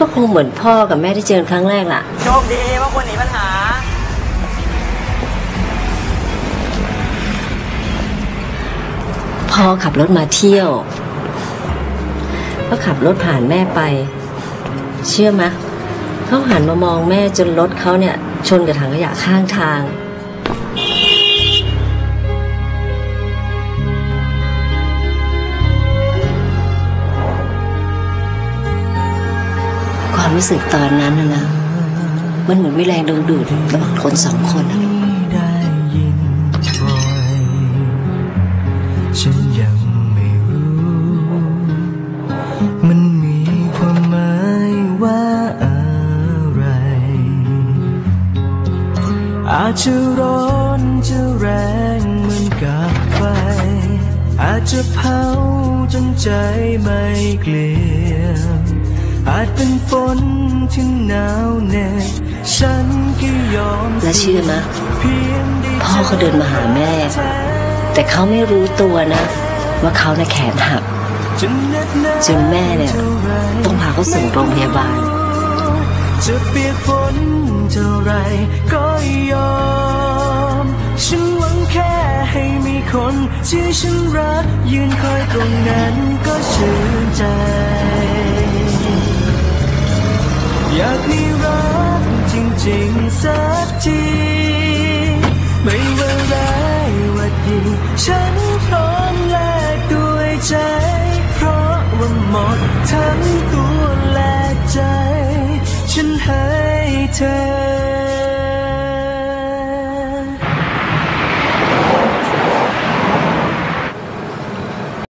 ก็คงเหมือนพ่อกับแม่ที่เจอครั้งแรกล่ะ โชคดีว่าคนหนีปัญหา พ่อขับรถมาเที่ยว ก็ขับรถผ่านแม่ไป เชื่อไหมเขาหันมามองแม่จนรถเขาเนี่ย ชนกับถังขยะข้างทาง ความรู้สึกตอนนั้นนะมันเหมือนมีแรงดึงดูดระหว่างคนสองคนอะฉันยังไม่รู้ มันมีความหมายว่าอะไร อาจจะร้อนจะแรงเหมือนกับไฟ อาจจะเผาจนใจไม่เกลีย จเป็นฝนที่หนาวแน่ฉันก็ยอมและเชื่อไหมเพียงได้พ่อเขาเดินมาหาแม่ แต่เขาไม่รู้ตัวนะ ว่าเขาในยแขนหักจนเหน็ดหนาวจนแม่เนี่ย ต้องพาเขาส่งโรงพยาบาลจะเปียกฝนเท่าไรก็ยอม ฉันหวังแค่ให้มีคนที่ฉันรักยืนคอยตรงนั้นก็ชื่นใจ อยากมีรักจริงจริงสักที ไม่ว่าร้ายว่าดีฉันพร้อมแลกด้วยใจ เพราะว่าหมดทั้ง